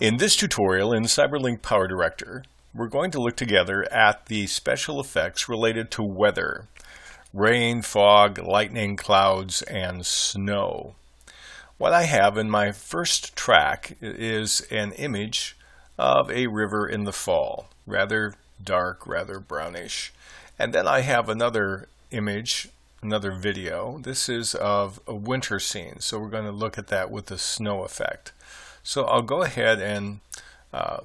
In this tutorial in CyberLink PowerDirector, we're going to look together at the special effects related to weather, rain, fog, lightning, clouds, and snow. What I have in my first track is an image of a river in the fall, rather dark, rather brownish. And then I have another image, another video. This is of a winter scene, so we're going to look at that with the snow effect. So I'll go ahead and uh,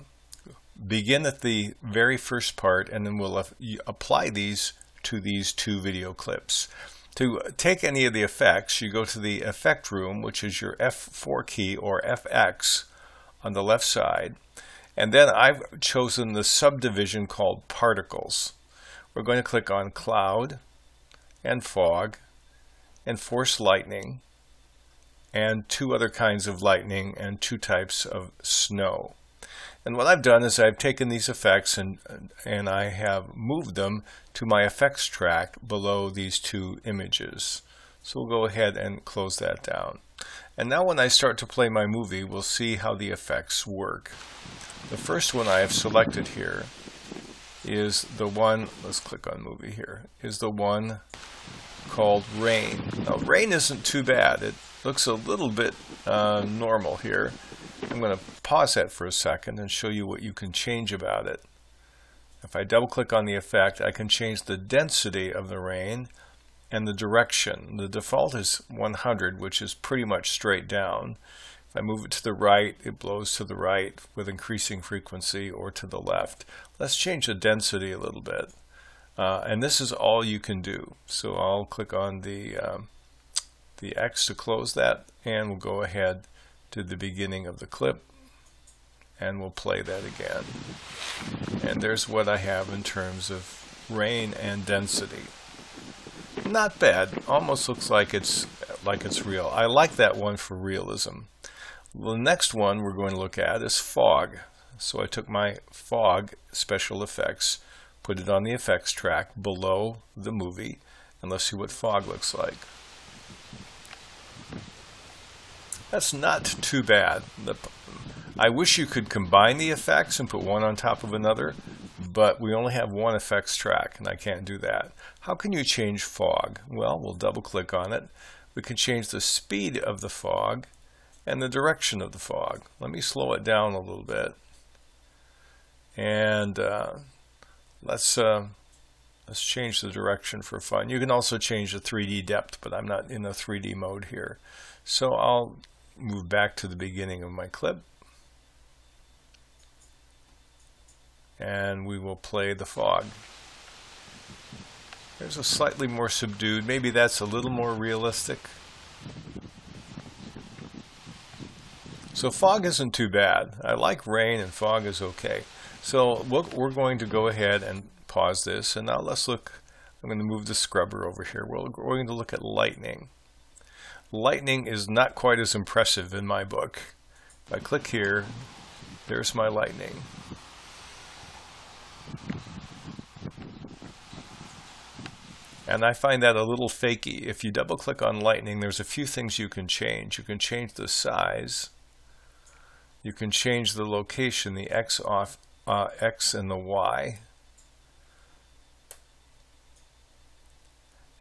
begin at the very first part and then we'll apply these to these two video clips. To take any of the effects, you go to the effect room, which is your F4 key or FX on the left side. And then I've chosen the subdivision called particles. We're going to click on cloud and fog and force lightning and two other kinds of lightning and two types of snow. And what I've done is I've taken these effects and, and I have moved them to my effects track below these two images. So we'll go ahead and close that down. And now when I start to play my movie, we'll see how the effects work. The first one I have selected here is the one, let's click on movie here, is the one called Rain. Now rain isn't too bad. It looks a little bit uh, normal here. I'm going to pause that for a second and show you what you can change about it. If I double click on the effect, I can change the density of the rain and the direction. The default is 100, which is pretty much straight down. If I move it to the right, it blows to the right with increasing frequency or to the left. Let's change the density a little bit. Uh, and this is all you can do. So I'll click on the um, the X to close that and we'll go ahead to the beginning of the clip and we'll play that again. And there's what I have in terms of rain and density. Not bad. Almost looks like it's like it's real. I like that one for realism. The next one we're going to look at is fog. So I took my fog special effects, put it on the effects track below the movie, and let's see what fog looks like. That's not too bad. The, I wish you could combine the effects and put one on top of another, but we only have one effects track and I can't do that. How can you change fog? Well, we'll double click on it. We can change the speed of the fog and the direction of the fog. Let me slow it down a little bit. And uh, let's uh, let's change the direction for fun. You can also change the 3D depth, but I'm not in a 3D mode here. So I'll move back to the beginning of my clip. And we will play the fog. There's a slightly more subdued, maybe that's a little more realistic. So fog isn't too bad. I like rain and fog is okay. So we're going to go ahead and pause this and now let's look, I'm going to move the scrubber over here. We're going to look at lightning lightning is not quite as impressive in my book. If I click here, there's my lightning. And I find that a little fakey. If you double click on lightning, there's a few things you can change. You can change the size. You can change the location, the X off, uh, X and the Y.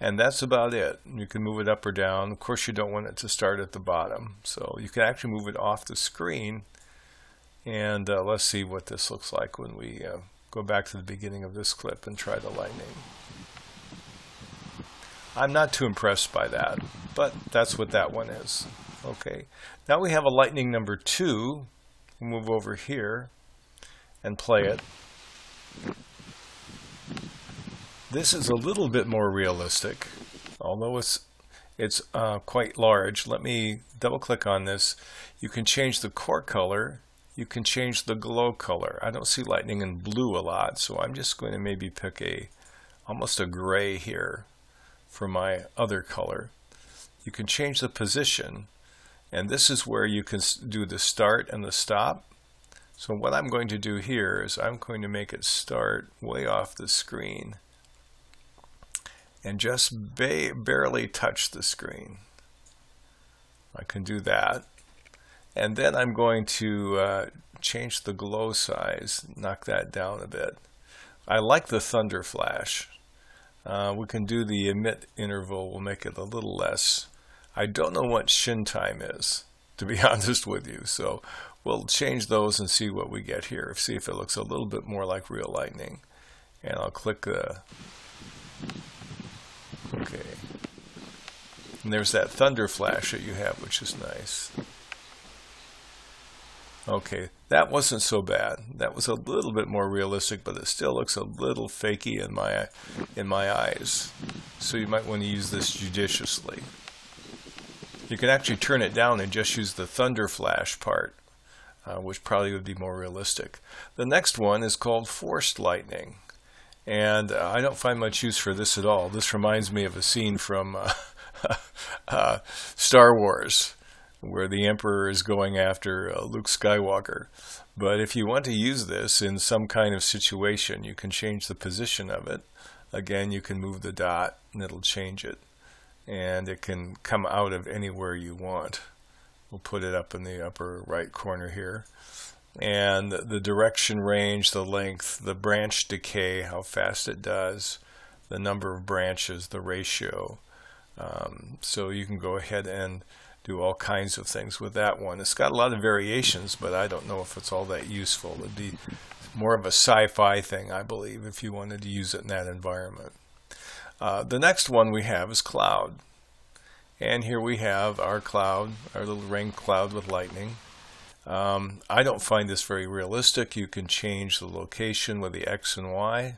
And that's about it. You can move it up or down. Of course, you don't want it to start at the bottom. So you can actually move it off the screen. And uh, let's see what this looks like when we uh, go back to the beginning of this clip and try the lightning. I'm not too impressed by that, but that's what that one is. Okay, now we have a lightning number two. We'll move over here and play it. This is a little bit more realistic, although it's it's uh, quite large. Let me double click on this. You can change the core color. You can change the glow color. I don't see lightning in blue a lot, so I'm just going to maybe pick a almost a gray here for my other color. You can change the position, and this is where you can do the start and the stop. So what I'm going to do here is I'm going to make it start way off the screen and just ba barely touch the screen. I can do that. And then I'm going to uh, change the glow size, knock that down a bit. I like the thunder flash. Uh, we can do the emit interval, we'll make it a little less. I don't know what shin time is, to be honest with you, so we'll change those and see what we get here. See if it looks a little bit more like real lightning. And I'll click the... Okay. And there's that thunder flash that you have, which is nice. Okay, that wasn't so bad. That was a little bit more realistic, but it still looks a little fakey in my in my eyes. So you might want to use this judiciously. You can actually turn it down and just use the thunder flash part, uh, which probably would be more realistic. The next one is called forced lightning. And uh, I don't find much use for this at all. This reminds me of a scene from uh, uh Star Wars where the Emperor is going after uh, Luke Skywalker. But if you want to use this in some kind of situation, you can change the position of it. Again, you can move the dot and it'll change it. And it can come out of anywhere you want. We'll put it up in the upper right corner here. And the direction range, the length, the branch decay, how fast it does, the number of branches, the ratio. Um, so you can go ahead and do all kinds of things with that one. It's got a lot of variations, but I don't know if it's all that useful. It'd be more of a sci-fi thing, I believe, if you wanted to use it in that environment. Uh, the next one we have is cloud. And here we have our cloud, our little rain cloud with lightning. Um, I don't find this very realistic. You can change the location with the X and Y.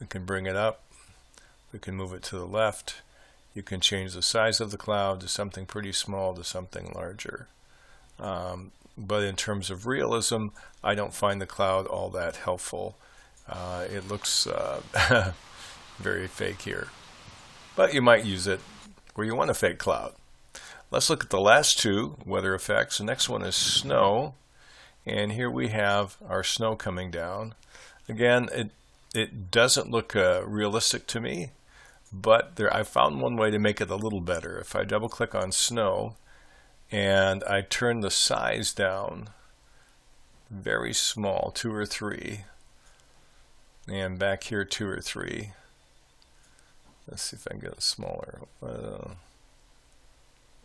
We can bring it up. We can move it to the left. You can change the size of the cloud to something pretty small to something larger. Um, but in terms of realism, I don't find the cloud all that helpful. Uh, it looks uh, very fake here. But you might use it where you want a fake cloud. Let's look at the last two weather effects. The next one is snow. And here we have our snow coming down. Again, it, it doesn't look uh, realistic to me. But there, I found one way to make it a little better. If I double click on snow and I turn the size down very small, two or three, and back here two or three. Let's see if I can get it smaller. Uh,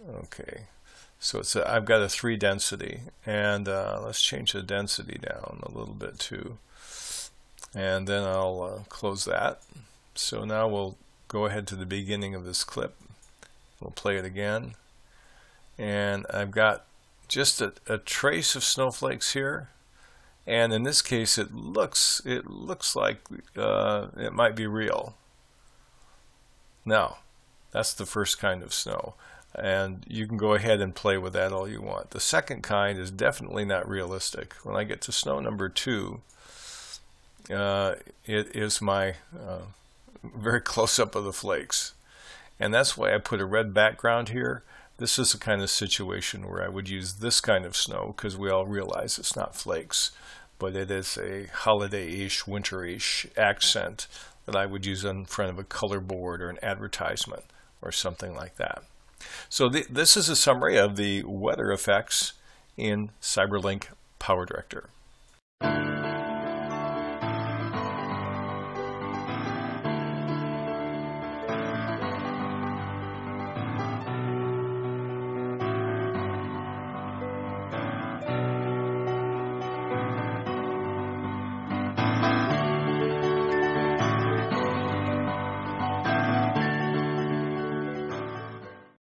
okay, so it's a, I've got a three density, and uh, let's change the density down a little bit too, and then I'll uh, close that. So now we'll go ahead to the beginning of this clip. We'll play it again. And I've got just a, a trace of snowflakes here. And in this case, it looks it looks like uh, it might be real. Now, that's the first kind of snow. And you can go ahead and play with that all you want. The second kind is definitely not realistic. When I get to snow number two, uh, it is my uh, very close up of the flakes. And that's why I put a red background here. This is the kind of situation where I would use this kind of snow because we all realize it's not flakes, but it is a holiday-ish, winter-ish accent that I would use in front of a color board or an advertisement or something like that. So th this is a summary of the weather effects in CyberLink PowerDirector.